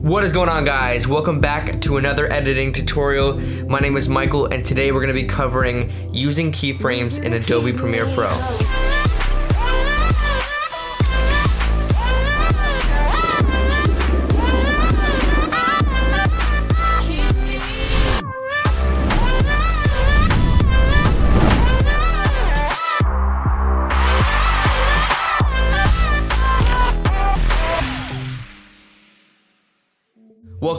What is going on guys? Welcome back to another editing tutorial. My name is Michael and today we're going to be covering using keyframes in Adobe Premiere Pro.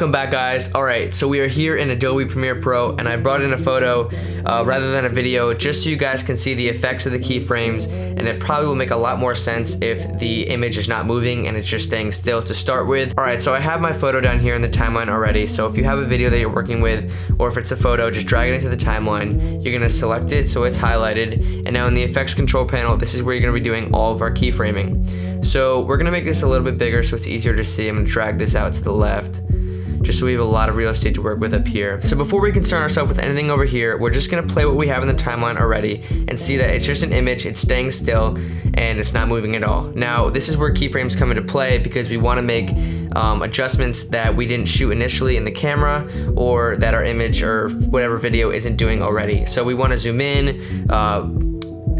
Welcome back guys. Alright, so we are here in Adobe Premiere Pro and I brought in a photo uh, rather than a video just so you guys can see the effects of the keyframes and it probably will make a lot more sense if the image is not moving and it's just staying still to start with. Alright, so I have my photo down here in the timeline already so if you have a video that you're working with or if it's a photo, just drag it into the timeline. You're going to select it so it's highlighted and now in the effects control panel, this is where you're going to be doing all of our keyframing. So we're going to make this a little bit bigger so it's easier to see. I'm going to drag this out to the left just so we have a lot of real estate to work with up here. So before we concern ourselves with anything over here, we're just gonna play what we have in the timeline already and see that it's just an image, it's staying still, and it's not moving at all. Now, this is where keyframes come into play because we wanna make um, adjustments that we didn't shoot initially in the camera or that our image or whatever video isn't doing already. So we wanna zoom in, uh,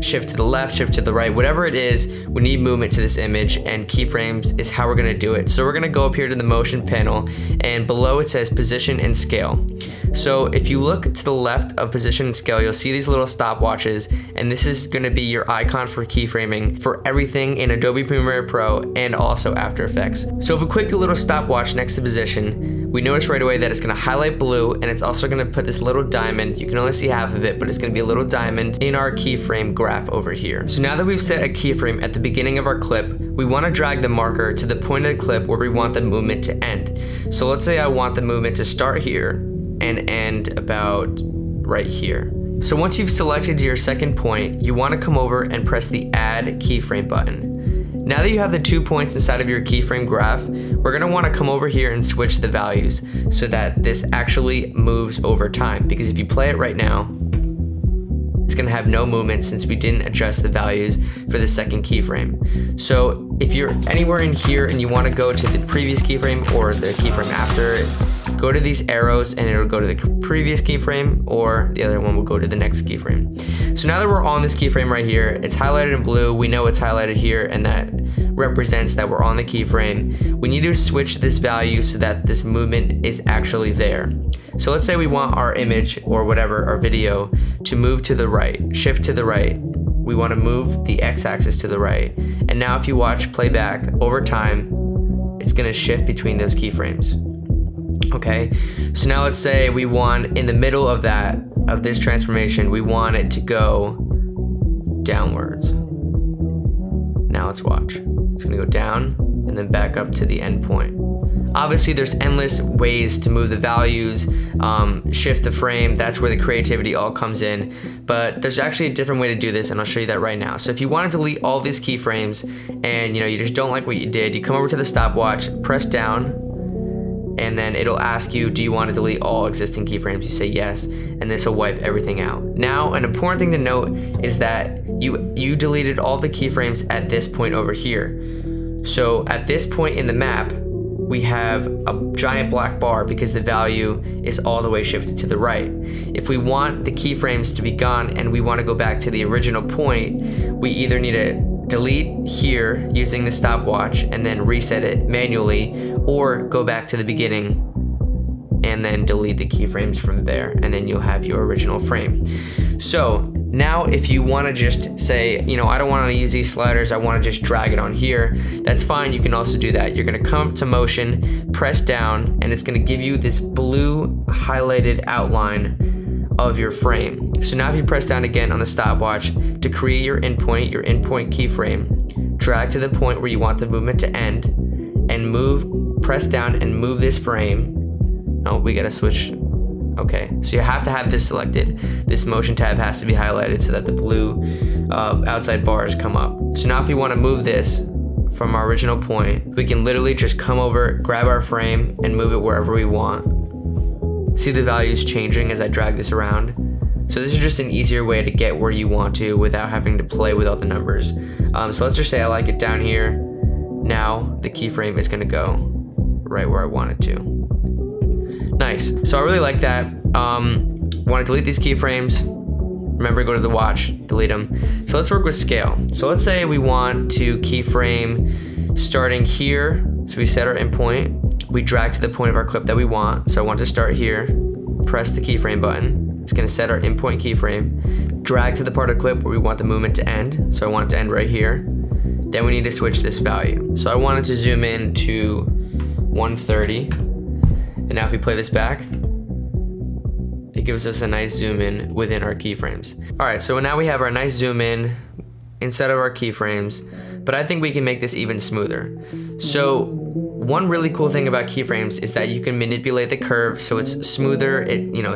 shift to the left, shift to the right, whatever it is, we need movement to this image and keyframes is how we're gonna do it. So we're gonna go up here to the motion panel and below it says position and scale. So if you look to the left of position and scale, you'll see these little stopwatches and this is gonna be your icon for keyframing for everything in Adobe Premiere Pro and also After Effects. So if we click the little stopwatch next to position, we notice right away that it's gonna highlight blue and it's also gonna put this little diamond, you can only see half of it, but it's gonna be a little diamond in our keyframe graph over here. So now that we've set a keyframe at the beginning of our clip, we want to drag the marker to the point of the clip where we want the movement to end. So let's say I want the movement to start here and end about right here. So once you've selected your second point, you want to come over and press the add keyframe button. Now that you have the two points inside of your keyframe graph, we're gonna wanna come over here and switch the values so that this actually moves over time. Because if you play it right now, it's gonna have no movement since we didn't adjust the values for the second keyframe. So if you're anywhere in here and you wanna go to the previous keyframe or the keyframe after go to these arrows and it'll go to the previous keyframe or the other one will go to the next keyframe. So now that we're on this keyframe right here, it's highlighted in blue. We know it's highlighted here and that represents that we're on the keyframe. We need to switch this value so that this movement is actually there. So let's say we want our image or whatever, our video to move to the right, shift to the right. We want to move the x-axis to the right. And now if you watch playback over time, it's going to shift between those keyframes. Okay, so now let's say we want in the middle of that, of this transformation, we want it to go downwards. Now let's watch. It's gonna go down and then back up to the end point. Obviously, there's endless ways to move the values, um, shift the frame. That's where the creativity all comes in. But there's actually a different way to do this, and I'll show you that right now. So if you want to delete all these keyframes, and you know you just don't like what you did, you come over to the stopwatch, press down, and then it'll ask you, do you want to delete all existing keyframes? You say yes, and this will wipe everything out. Now, an important thing to note is that you you deleted all the keyframes at this point over here. So at this point in the map, we have a giant black bar because the value is all the way shifted to the right. If we want the keyframes to be gone and we want to go back to the original point, we either need to delete here using the stopwatch and then reset it manually or go back to the beginning and then delete the keyframes from there and then you'll have your original frame. So now, if you want to just say, you know, I don't want to use these sliders, I want to just drag it on here, that's fine. You can also do that. You're going to come up to motion, press down, and it's going to give you this blue highlighted outline of your frame. So now if you press down again on the stopwatch to create your endpoint, your endpoint keyframe, drag to the point where you want the movement to end and move, press down and move this frame. Oh, we got to switch Okay, so you have to have this selected. This motion tab has to be highlighted so that the blue uh, outside bars come up. So now if want to move this from our original point, we can literally just come over, grab our frame, and move it wherever we want. See the values changing as I drag this around? So this is just an easier way to get where you want to without having to play with all the numbers. Um, so let's just say I like it down here. Now the keyframe is gonna go right where I want it to. Nice. So I really like that. Um, want to delete these keyframes. Remember, go to the watch, delete them. So let's work with scale. So let's say we want to keyframe starting here. So we set our endpoint. We drag to the point of our clip that we want. So I want to start here. Press the keyframe button. It's gonna set our endpoint keyframe. Drag to the part of the clip where we want the movement to end. So I want it to end right here. Then we need to switch this value. So I wanted to zoom in to 130. And now if we play this back, it gives us a nice zoom in within our keyframes. All right, so now we have our nice zoom in instead of our keyframes, but I think we can make this even smoother. So one really cool thing about keyframes is that you can manipulate the curve so it's smoother, it you know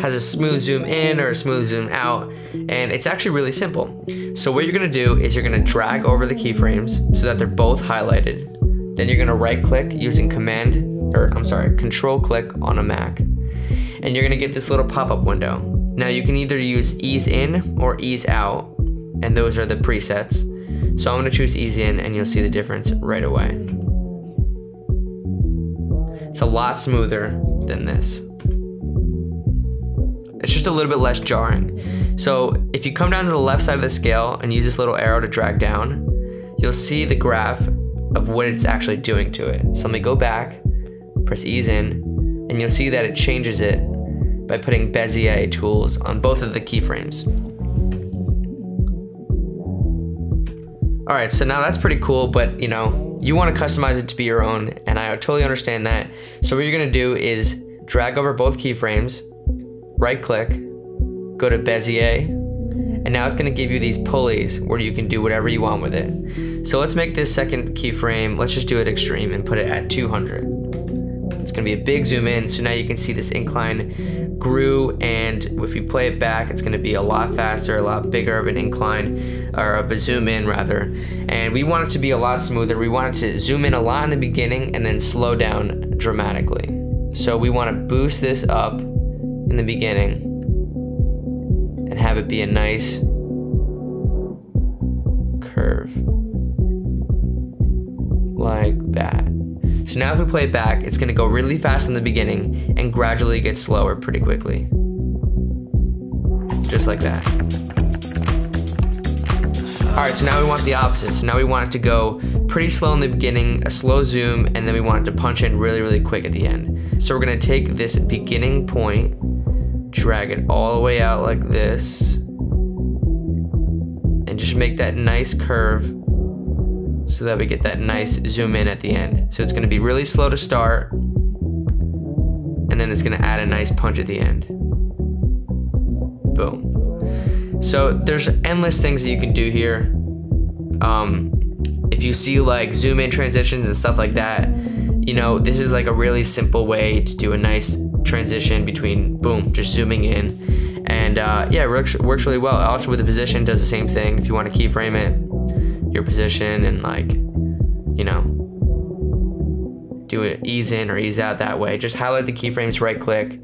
has a smooth zoom in or a smooth zoom out, and it's actually really simple. So what you're gonna do is you're gonna drag over the keyframes so that they're both highlighted. Then you're gonna right click using command, or I'm sorry, control click on a Mac and you're gonna get this little pop-up window. Now you can either use ease in or ease out, and those are the presets. So I'm gonna choose ease in and you'll see the difference right away. It's a lot smoother than this. It's just a little bit less jarring. So if you come down to the left side of the scale and use this little arrow to drag down, you'll see the graph of what it's actually doing to it. So let me go back, press ease in, and you'll see that it changes it by putting Bezier tools on both of the keyframes. All right, so now that's pretty cool, but you know, you wanna customize it to be your own, and I totally understand that. So what you're gonna do is drag over both keyframes, right click, go to Bezier, and now it's gonna give you these pulleys where you can do whatever you want with it. So let's make this second keyframe, let's just do it extreme and put it at 200 It's gonna be a big zoom in. So now you can see this incline grew and if we play it back, it's gonna be a lot faster, a lot bigger of an incline or of a zoom in rather. And we want it to be a lot smoother. We want it to zoom in a lot in the beginning and then slow down dramatically. So we wanna boost this up in the beginning and have it be a nice curve like that. So now if we play it back, it's gonna go really fast in the beginning and gradually get slower pretty quickly. Just like that. All right, so now we want the opposite. So now we want it to go pretty slow in the beginning, a slow zoom, and then we want it to punch in really, really quick at the end. So we're gonna take this beginning point, drag it all the way out like this, and just make that nice curve so that we get that nice zoom in at the end. So it's gonna be really slow to start, and then it's gonna add a nice punch at the end. Boom. So there's endless things that you can do here. Um, if you see like zoom in transitions and stuff like that, you know, this is like a really simple way to do a nice transition between boom, just zooming in. And uh, yeah, it works, works really well. Also with the position, does the same thing. If you want to keyframe it, your position and like, you know, do it ease in or ease out that way. Just highlight the keyframes, right click,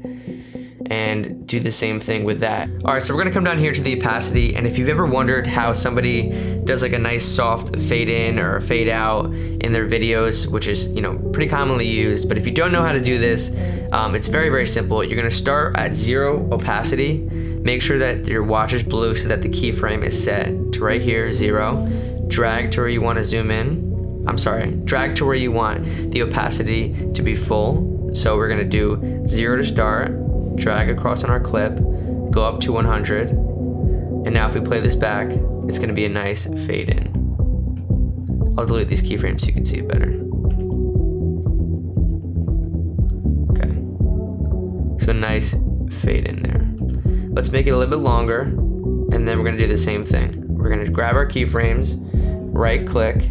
and do the same thing with that. All right, so we're gonna come down here to the opacity, and if you've ever wondered how somebody does like a nice soft fade in or fade out in their videos, which is, you know, pretty commonly used, but if you don't know how to do this, um, it's very, very simple. You're gonna start at zero opacity, make sure that your watch is blue so that the keyframe is set to right here, zero, drag to where you want to zoom in. I'm sorry, drag to where you want the opacity to be full. So we're gonna do zero to start, drag across on our clip, go up to 100. And now if we play this back, it's gonna be a nice fade in. I'll delete these keyframes so you can see it better. Okay. So a nice fade in there. Let's make it a little bit longer, and then we're gonna do the same thing. We're gonna grab our keyframes, right click,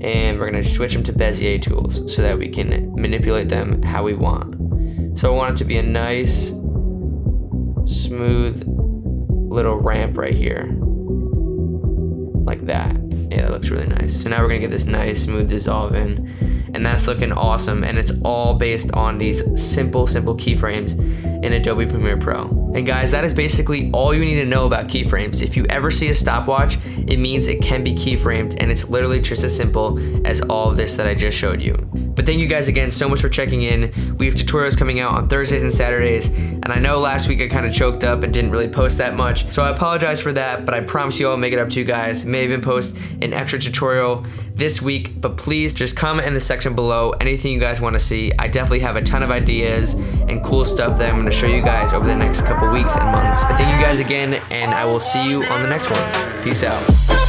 and we're gonna switch them to Bezier tools so that we can manipulate them how we want. So I want it to be a nice, smooth little ramp right here. Like that. Yeah, that looks really nice. So now we're gonna get this nice smooth dissolve in and that's looking awesome and it's all based on these simple simple keyframes in Adobe Premiere Pro. And guys, that is basically all you need to know about keyframes. If you ever see a stopwatch, it means it can be keyframed and it's literally just as simple as all of this that I just showed you. But thank you guys again so much for checking in. We have tutorials coming out on Thursdays and Saturdays, and I know last week I kind of choked up and didn't really post that much, so I apologize for that, but I promise you I'll make it up to you guys. May even post an extra tutorial this week, but please just comment in the section below anything you guys want to see. I definitely have a ton of ideas and cool stuff that I'm going to show you guys over the next couple weeks and months. But thank you guys again, and I will see you on the next one. Peace out.